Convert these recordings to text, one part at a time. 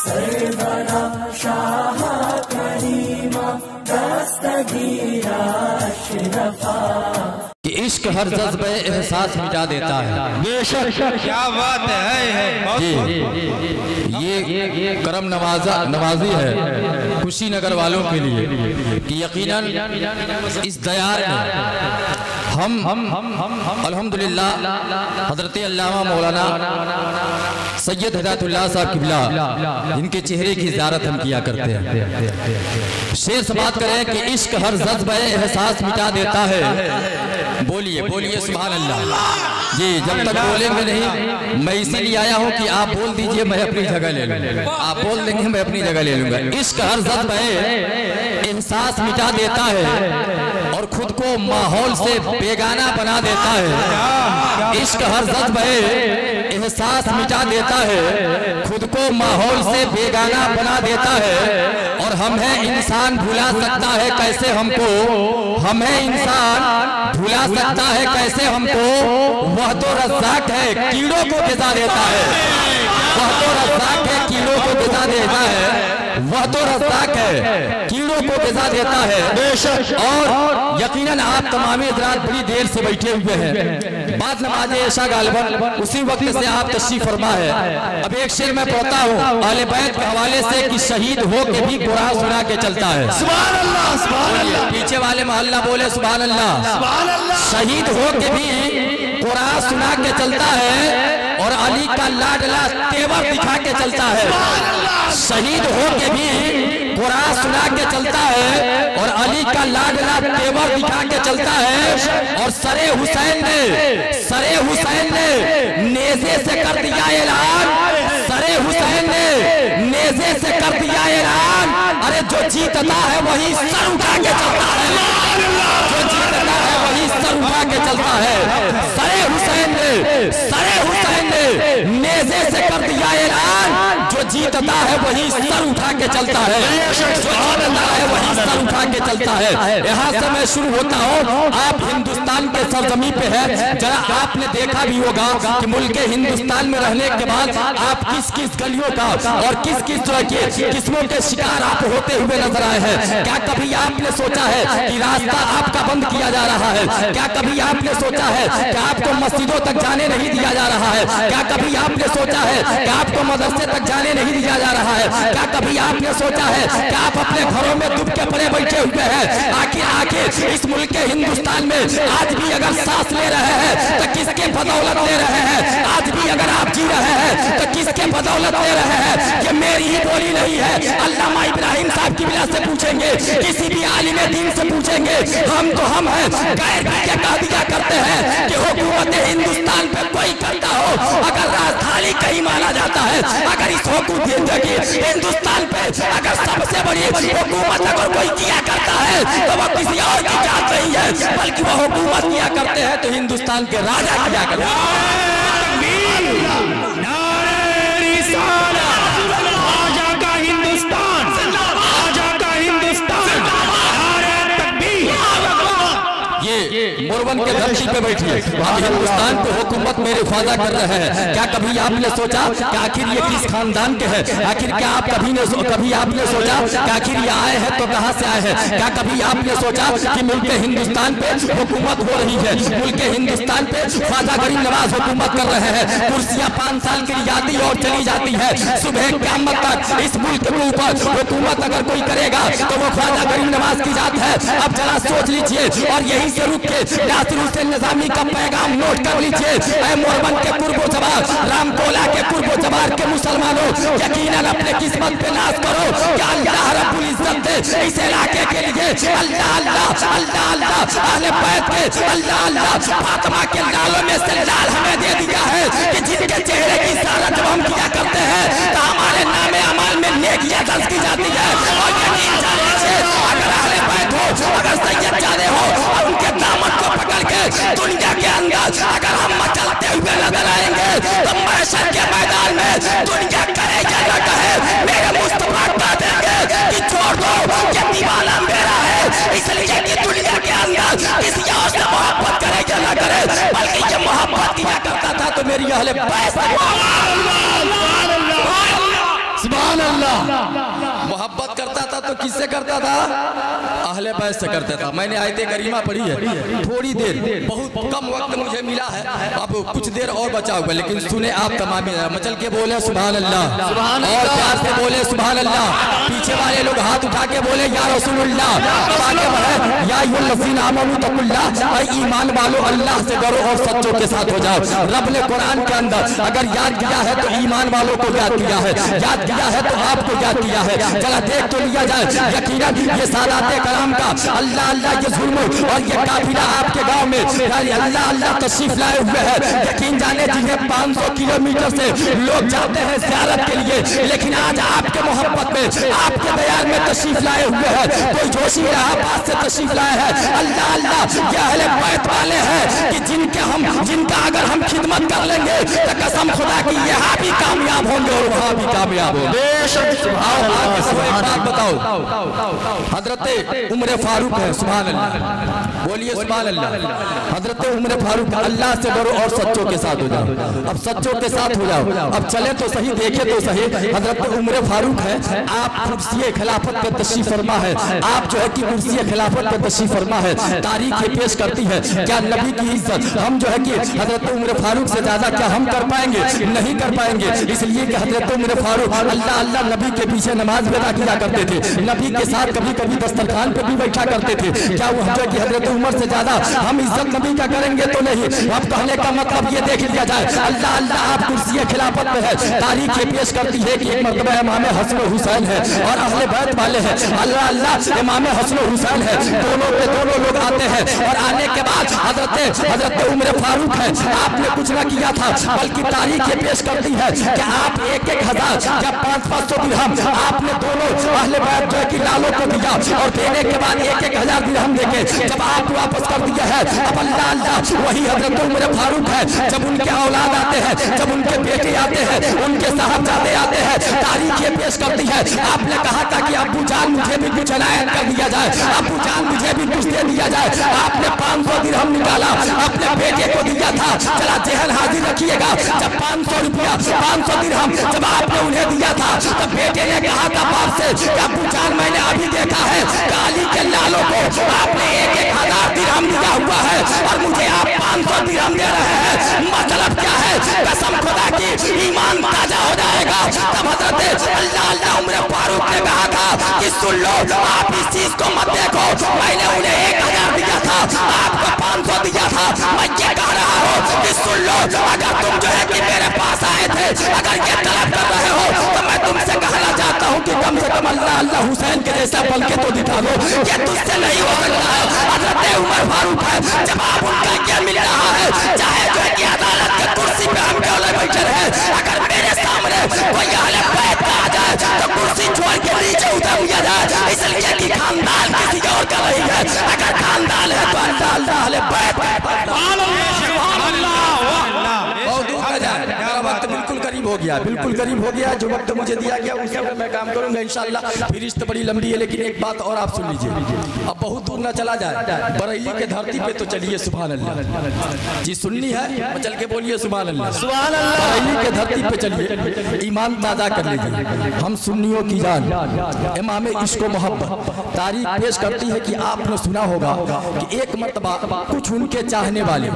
सरवरा शाह करीमा दस्तगीरा अशरफा कि इश्क हर जज्ब एहसास मिटा देता है। बेशक। क्या बात है, है, बहुत जी ये करम नवाजा नवाजी है कुशीनगर वालों के लिए। कि यकीनन इस दयार में हम हम हम हम अल्हम्दुलिल्लाह। हज़रत अल्लामा मौलाना सैयद हिदायतुल्लाह साहब किबला, इनके चेहरे की जियारत हम किया करते हैं। शेर से बात करें कि इश्क हर जज्ब एहसास मिटा देता है। बोलिए बोलिए सुभान अल्लाह जी, जब तक बोलेंगे नहीं, मैं इसीलिए आया हूँ कि आप बोल दीजिए, मैं अपनी जगह ले लूँगा। आप बोल देंगे, मैं अपनी जगह ले लूँगा। इश्क हर जज्ब एहसास मिटा देता है। खुद को माहौल से बेगाना बना देता है। इश्क हर जज्ब एहसास मिटा देता है। खुद को माहौल से बेगाना बना देता है। और हम इंसान भुला सकता है कैसे हमको? हम इंसान भुला सकता है कैसे हमको? वह तो रज्जाक है, कीड़ों को गिजा देता है। वह तो रज्जाक है, कीड़ों को गिजा देता है। वह तो रज्जाक है, कीड़ों गिजा देता है। और यकीनन आप तमाम हजरात बड़ी देर से बैठे हुए हैं। बाद नमाज़ ऐशा गालबन उसी वक्त से आप तशरीफ़ फरमा है। अब एक शेर मैं पढ़ता हूँ। आले बैत के हवाले से कि शहीद हो के भी कुरान सुना के चलता है। पीछे वाले मोहल्ला बोले सुबह अल्लाह अल्लाह शहीद हो के भी कुरान सुना के चलता है और अली का लाडला तेवर दिखा के चलता है। शहीद हो के भी कुरान सुना के चलता है और अली का लाडला तेवर दिखा के चलता है और सरे हुसैन ने, सरे हुसैन ने नेजे से कर दिया ऐलान। सरे हुसैन ने नेजे से कर दिया ऐलान। अरे जो जीतता है वही सर उठा के चलता है। जो जीतता है वही सर उठा के चलता है। सरे हुसैन ने, सरे हुसैन ने नेजे से कर दिया जीतता है वही सर उठा के चलता है। जीतता है वही सर उठा के चलता है। यहाँ से मैं शुरू होता हूँ। आप हिंदुस्तान के सरजमी पे है। जरा आपने देखा भी होगा कि मुल्क हिंदुस्तान में रहने के बाद आप किस किस गलियों का और किस किस तरह के किस्मों के शिकार आप होते हुए नज़र आए हैं। क्या कभी आपने सोचा है कि रास्ता आपका बंद किया जा रहा है? क्या कभी आपने सोचा है कि आपको मस्जिदों तक जाने नहीं दिया जा रहा है? क्या कभी आपने सोचा है कि आपको मदरसे तक जाने नहीं दिया जा रहा है। क्या कभी आपने सोचा है कि आप अपने घरों में दुब के पड़े बैठे हुए हैं? आखिर आखिर इस मुल्क के हिंदुस्तान में आज भी अगर सांस ले रहे हैं तो किसके बदौलत ले रहे हैं? आज भी अगर आप जी रहे हैं तो किसके बदौलत ले रहे हैं? ये मेरी ही बोली नहीं है। अल्लामा इब्राहिम साहब की वजह से पूछेंगे, किसी भी आलिम दीन से पूछेंगे, हम तो हम हैं। दिया करते हैं कि हुकूमत हिंदुस्तान पे कोई करता हो, अगर राजधानी कहीं माना जाता है अगर इस हुकूमत हिंदुस्तान पे अगर सबसे बड़ी हुकूमत अगर कोई किया करता है तो वह किसी और की जात नहीं है, बल्कि वह हुकूमत किया करते हैं तो हिंदुस्तान के राजा किया करते हैं। ये के धरती पे बैठी है। हम हिंदुस्तान पे हुकूमत मेरे ख्वाजा कर रहे हैं। क्या कभी आपने सोचा कि आखिर ये किस खानदान के हैं? आखिर क्या आप कभी ने कभी आपने सोचा कि आखिर ये आए हैं तो कहाँ से आए हैं? क्या कभी आपने सोचा कि मुल्क हिंदुस्तान पे हुकूमत हो रही है? मुल्क हिंदुस्तान पे ख्वाजा गरीब नवाज़ हुकूमत कर रहे हैं। कुर्सियाँ पाँच साल के लिए आती और चली जाती है। सुबह क्यामत तक इस मुल्क के ऊपर हुकूमत अगर कोई करेगा तो वो ख्वाजा गरीब नवाज़ की जात है। अब जरा सोच लीजिए और यही से रुक के हुसैन निजामी का पैगाम नोट कर लीजिए। मोरबन के पूर्वो जवाब रामकोला के पूर्वो जवाब के मुसलमानों यकीन अपने किस्मत पे नाश करो। क्या इस इलाके के लिए? अल्लाह अल्लाह अल्लाह अल्लाह के, अल्लाह अल्लाह के लालों में से लाल हमें दे दिया है कि जिनके चेहरे की सारा जब हम किया करते हैं तो हमारे नामे अमाल में नेकियाँ दर्ज की जाती है और यकीन जाने से अगर अहले बैत हो अगर सैयद जाने हो और उनके दामन को पकड़ के दुनिया के अंदर अगर हम मचलते हुए नज़र आएँगे तो मैशर के मैदान में दुनिया कहे या न कहे मेरे मुस्तफ़ा कह देंगे कि छोड़ दो ये दीवाना मेरा है। इसलिए कि दुनिया के अंदर किसी और से मोहब्बत करे या न करे बल्कि ये मोहब्बत किया करता था तो मेरी अहले बैत सुभान अल्लाह। मोहब्बत करता था तो किससे करता था? अहले बैत से करता था। मैंने आयते करीमा पढ़ी है। थोड़ी देर बहुत कम वक्त मुझे मिला है। अब कुछ देर और बचा हुआ है, लेकिन सुने आप तमाम मचल के बोले सुभान अल्लाह और प्यार से बोले सुभान अल्लाह पीछे वाले लोग हाथ उठा के बोले या रसूलुल्लाह। ईमान वालो अल्लाह से डरो और सच्चों के साथ हो जाओ। रब ने कुरान के अंदर अगर याद किया है तो ईमान वालों को याद किया है। याद किया है तो आपको याद किया है। चला देख तो लिया जाए। यकीनन ये सादात कलाम का अल्लाह अल्लाह ये जुल्म और ये काफिला आपके गाँव में अल्लाह अल्लाह तशरीफ़ लाए हुए हैं। यकीन जाने जिन्हें 500 किलोमीटर से लोग जाते हैं जियारत के लिए लेकिन आज आपके मोहब्बत में आपके बयान में तशरीफ़ लाए हुए हैं। कोई जोशी इलाहाबाद से तशरीफ़ लाए हैं। अल्लाह अल्लाह ये अहले बैत वाले हैं कि जिनके हम जिनका अगर हम खिदमत कर लेंगे तो कसम खुदा की यहाँ भी कामयाब होंगे और वहाँ भी कामयाब होंगे। बात बताओ। हज़रत उम्र फारूक है सुबह अल्लाह बोलिए अल्लाह हज़रत उम्र फारूक, अल्लाह से डरो और सच्चों के साथ हो जाओ। अब सच्चों के साथ हो जाओ। अब चले तो सही, देखे तो सही। हज़रत उम्र फारूक है, आप कुर्सी खिलाफत पे तशरीफ़ फरमा है। आप जो है कि कुर्सी खिलाफत पे तशरीफ़ फरमा है। तारीख पेश करती है। क्या नबी की इज़्ज़त? हम जो है कि हज़रत उम्र फारूक से ज़्यादा क्या हम कर पाएँगे? नहीं कर पाएँगे। इसलिए कि हज़रत उम्र फारूक, अल्लाह अल्लाह नबी के पीछे नमाज़ अदा किया करते थे। नबी के साथ कभी कभी दस्तरखान पर भी बैठा करते थे। क्या वो जो है कि हज़रत उमर से ज़्यादा हम इज़्ज़त नबी का करेंगे तो नहीं? अब कहने का मतलब ये देख लिया जाए, अल्लाह अल्लाह आप कुर्सी खिलाफत में है। तारीख ये पेश करती है कि एक इमाम हसन हुसैन है और अहले बैत वाले हैं। अल्लाह अल्लाह, इमाम हसन हुसैन है। दोनों पे दोनों लोग आते हैं और आने के बाद हज़रत हज़रत उम्र फारूक है। आपने कुछ ना किया था, बल्कि तारीख ये पेश करती है कि आप एक एक हज़ार या पाँच पाँच सौ दिरहम आपने दोनों अहले बैत है कि लालों को दिया और देने के बाद एक एक हज़ार दिरहम देखे जब आप वापस कर दिया है, अब अल्लाह अल्लाह, वही हज़रत उम्र फारूक है। जब उनके औलाद आते हैं, जब उनके बेटे आते हैं, उनके साहबजादे आते हैं, तारीख ये पेश करती है। आपने कहा था कि अबू जान मुझे भी कुछ अनायत कर दिया जाए। अबू जान मुझे भी कुछ दे दिया जाए। आपने पाँच सौ दिरहम निकाला, अपने बेटे को दिया था। चला जहन हाजिर रखिएगा। जब पाँच सौ रुपया, पाँच सौ दिरहम जब आपने उन्हें दिया था, तब बेटे ने कहा था बाप से अबू जान मैंने अभी देखा है काली के लालों को आपने एक एक हज़ार दिरहम दिया हुआ है और मुझे आप पाँच सौ दिरहम दे रहे हैं। मतलब क्या है? कसम खुदा की, ईमान ताज़ा हो जाएगा। तब हज़रत अल्लाह अल्लाह उम्र फारूक ने कहा था कि सुन लो, आप इस चीज़ को मत देखो। मैंने उन्हें एक हज़ार दिया था, आपको पाँच सौ दिया था। मैं ये कह रहा हूँ कि सुन लो, अगर तुम जो है कि मेरे पास आए थे, अगर ये तलब कर रहे हो तो मैं तुमसे कहना चाहता हूँ कम से कम अल्लाह अल्लाह हुसैन के जैसा के तो दिखा दो। ये तुझसे नहीं हो सकता है। हज़रत उमर फारूक है। आप उनका क्या मिल रहा है, चाहे जो कि अदालत के कुर्सी पे हम डोले बैठे रहे। अगर मेरे सामने कोई अहले बैत आ जाए तो कुर्सी छोड़ के नीचे उतर दिया जाए। इसलिए कि खानदान किसी और का नहीं है। अगर खानदान है तो अल्लाह अल्लाह, अहले बैत। बहुत दूर का जाए मेरा वक्त बिल्कुल करीब हो गया बिल्कुल करीब हो गया। जो वक्त मुझे दिया गया उसी में मैं काम करूँगा इंशाल्लाह। फिरिश्त बड़ी लंबी है लेकिन एक बात और आप सुन लीजिए। अब बहुत दूर ना चला जाए। बरेली के धरती पे तो चलिए सुबह अल्लाह जी सुननी है चल के बोलिए सुबह अल्लाह सुबह बरेली के धरती पे चलिए। ईमान ताज़ा कर लीजिए। हम सुन्नियों की जान इमाम इश्क मोहब्बत तारीख पेश करती है कि आपने सुना होगा कि एक मरतबा कुछ उनके चाहने वाले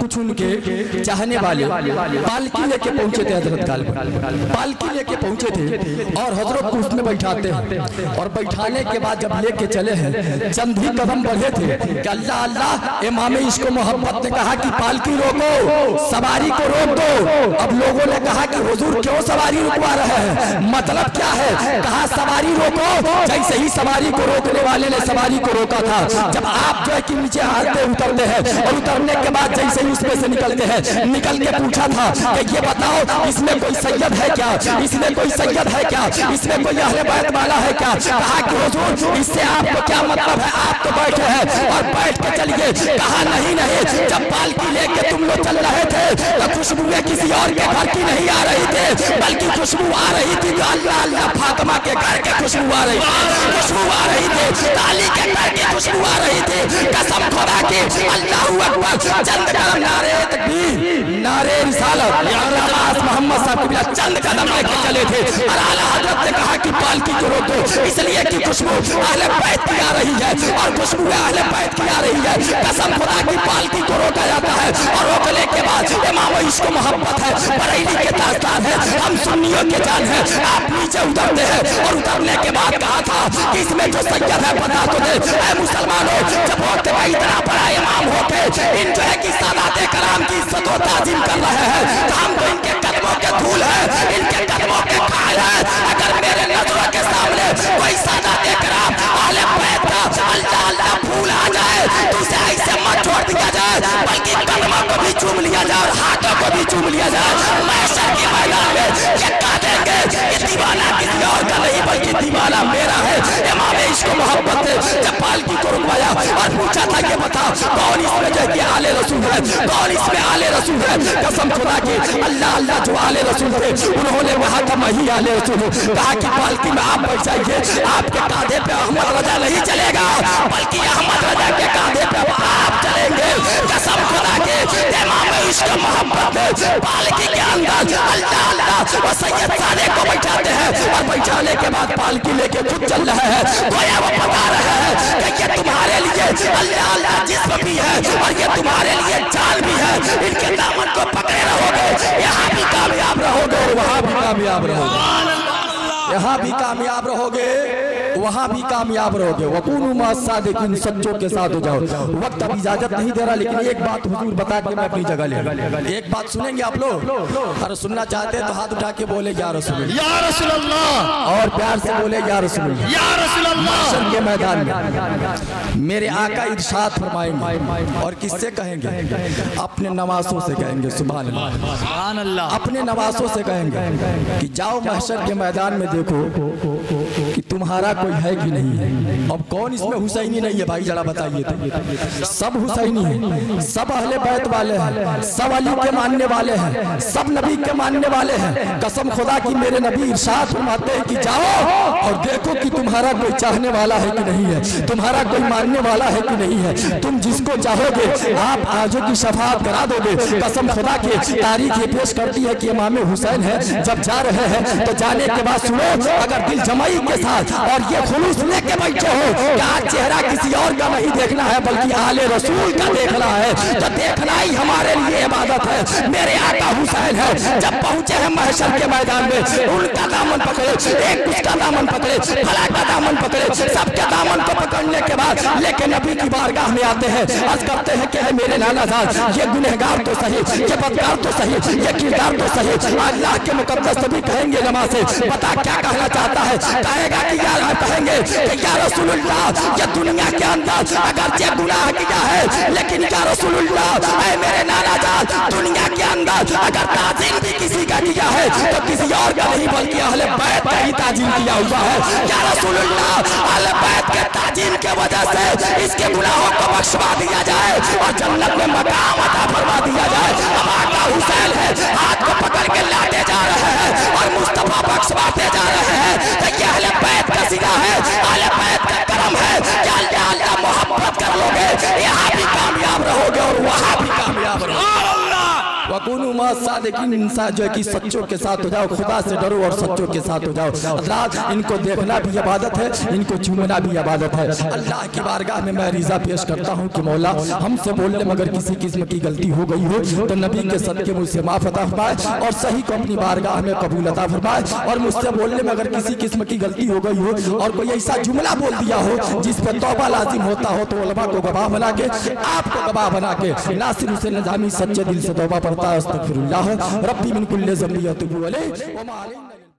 कुछ उनके चाहने वाले पालकी लेके पहुँचे थे हज़रत काल पालकी लेके पहुँचे थे और हज़रत को उसमें बैठाते हैं। और बैठाने के बाद जब लेके चले हैं, चंद ही कदम बढ़े थे अल्लाह अल्लाह, इमाम इसको मोहब्बत ने कहा कि पालकी रोको, सवारी को रोक दो। अब लोगों ने कहा कि हुजूर क्यों सवारी रुकवा रहे हैं? मतलब क्या है? कहा, सवारी रोको। जैसे ही सवारी को रोकने वाले ने सवारी को रोका था, जब आप जो है कि नीचे हारते उतरते हैं, और उतरने के बाद जैसे ही उसमें से निकलते हैं, निकल के पूछा था ये बताओ इसमें कोई सैयद है क्या? इसमें कोई सैयद है क्या? इसमें कोई अहले बैत वाला है क्या? कहा कि हुजूर, इससे आपको क्या मतलब है? आप तो बैठे हैं और बैठ के चलिए। कहा, नहीं नहीं, जब पालकी लेके तुम लोग चल रहे थे तो खुशबुएँ किसी और के घर की नहीं आ रही थी, बल्कि खुशबू आ रही थी अल्लाह अल्लाह फातिमा के घर के खुशबू आ रही थी। खुशबू आ रही थी। ताली के पैर की खुशबू आ रही थी। कसम खुदा की अल्लाह अकबर चंद कदम नारे तकबीर नारे रिसालत। नवाज़ मोहम्मद साहब कबीरा चंद कदम लेके चले थे। और आला हज़रत ने कहा कि पालकी को रोको इसलिए कि खुशबू अहले बैत की आ रही है और खुशबू अहले बैत की आ रही है। कसम खुदा की पालकी को रोका जाता है और रोकने के बाद इमाम इसको मोहब्बत है, बरेली के दास्तान है, हम सुन्नियों के जान है। आप नीचे उतरते हैं और उतरने के बाद कहा था कि इसमें जो सैयद है बता तो दे। ऐ मुसलमानों, जब वक्त में इतना बड़ा इमाम होके इन जो है कि सादात कराम की इज़्ज़त और ताजीम कर रहे हैं तो हम तो इनके कदमों के धूल है, इनके कदमों के खाल है। अगर मेरे नज़रों के सामने कोई सादात कराम आले बैत का, अल्लाह अल्लाह फूल आ जाए तो उसे ऐसे मत छोड़ दिया जाए, बल्कि कदमों को भी चूम लिया जाए और हाथों को भी चूम लिया जाए। ये दीवाना किसी और का नहीं बल्कि दीवाना मेरा है इमाम इसको मोहब्बत से जब पालकी को रुकवाया और पूछा था कि बता कौन इसमें जो कि आले रसूल है कौन इसमें आले रसूल है कसम खुदा की अल्लाह अल्लाह जो आले रसूल थे उन्होंने कहा कि मैं ही आले रसूल हूँ कहा कि पालकी में आप बैठ जाइए आपके कांधे पे अहमद रजा नहीं चलेगा बल्कि अहमद रजा के कांधे पे आप चलेंगे कसम खुदा की इमाम इसको मोहब्बत है पालकी के अंदर अल्लाह अल्लाह। और सैयद साले को बैठाते हैं और बैठाने के बाद पालकी लेके खुद चल रहे हैं। गोया वो बता रहे हैं कि ये तुम्हारे लिए अल्लाह अल्लाह जिस्म भी है और ये तुम्हारे लिए जान भी है। इनके दामन को पकड़े रहोगे यहाँ भी कामयाब रहोगे और वहाँ भी कामयाब रहोगे। यहाँ भी कामयाब रहोगे। वहाँ भी कामयाब रहोगे। वकून सादिकिन सच्चों के साथ हो जाओ। वक्त अब इजाज़त नहीं दे रहा लेकिन एक बात हुजूर बता के मैं अपनी जगह ले एक बात सुनेंगे आप लोग? अगर सुनना चाहते हैं तो हाथ उठा के बोले या रसूल या रसूल अल्लाह और प्यार से बोले या रसूल या रसूल अल्लाह। के मैदान में। मेरे आका इरशाद फरमाएँगे। और किससे कहेंगे? अपने नवासों से कहेंगे सुबह अल्लाह अपने नवासों से कहेंगे कि जाओ महशर के मैदान में देखो। तुम्हारा कोई है कि नहीं? है अब कौन इसमें हुसैनी नहीं है? भाई जरा बताइए तो। सब हुसैनी है। सब अहले बैत वाले हैं। सब अली के मानने वाले हैं। सब नबी के मानने वाले हैं। कसम खुदा की मेरे नबी इरशाद फरमाते हैं कि जाओ और देखो कि तुम्हारा कोई चाहने वाला है कि नहीं है। तुम्हारा कोई मानने वाला है कि नहीं है। तुम जिसको चाहोगे आप आजो की शफात करा दोगे। कसम खुदा की तारीख ये पेश करती है कि इमाम हुसैन है। जब जा रहे हैं तो जाने के बाद सुनो अगर दिल जमाई के साथ और ये खुलूस लेके बैठे हो। कि आज चेहरा किसी और का नहीं देखना है, बल्कि आले रसूल का देखना है। तो देखना ही हमारे लिए इबादत है। मेरे आका हुसैन है। जब पहुँचे हैं महशर के मैदान में, उनका दामन पकड़े, एक उसका दामन पकड़े, फला का दामन पकड़े, सबके दामन को पकड़ने के बाद, लेकिन नबी की बारगाह में आते हैं, अर्ज़ करते हैं कि है मेरे नाना साहब, ये गुनहगार तो सही, ये बदकार तो सही, ये किरदार तो सही। अल्लाह के मुकद्दस नबी कहेंगे नमाज़ से। बता क्या कहना चाहता है? कहेगा कि यार कहेंगे कि या रसूलुल्लाह, ये दुनिया के अंदर अगर ये गुनाह किया है, लेकिन या रसूलुल्लाह, ऐ मेरे नाना जान दुनिया के अंदर अगर ताजीम भी किसी का किया है तो किसी और का नहीं, बल्कि अहले बैत का ही ताजीम किया हुआ है। या रसूलुल्लाह, अहले बैत के ताजीम के वजह से इसके गुनाहों को बख्शवा दिया जाए और जन्नत में मकाम अता फरमा दिया जाए। अब आका हुसैन है, हाथ को पकड़ के लाते जा रहे हैं और मुस्तफ़ा बख्शवाते जा रहे हैं। तो ये अहले बैत का सिला है अहले बैत का करम है। क्या अल्लाह मोहब्बत कर लोगे, यहाँ भी कामयाब रहोगे और वहाँ भी कामयाब रहोगे। वकुन सादिकिन इंसान जो है कि सच्चों के साथ हो जाओ, खुदा से डरो और सच्चों के साथ हो जाओ। हजरात इनको देखना भी इबादत है, इनको चूमना भी इबादत है। अल्लाह की बारगाह में मैं रिजा पेश करता हूँ कि मौला, हमसे बोलने में अगर किसी किस्म की गलती हो गई हो तो नबी के सदके मुझसे माफ़ अता फरमाए और सही को अपनी बारगाह में कबूल अता फरमाए और मुझसे बोलने में अगर किसी किस्म की गलती हो गई हो और कोई ऐसा जुमला बोल दिया हो जिस पर तौबा लाजिम होता हो तो को गवाह बना के, आपको गवाह बना के, नासिर हुसैन नजामी सच्चे दिल से तौबा पड़ता अस्तगफिरुल्लाह रब्बी मिन कुल्li ज़म्बी यतूबु अलैहि अलैहि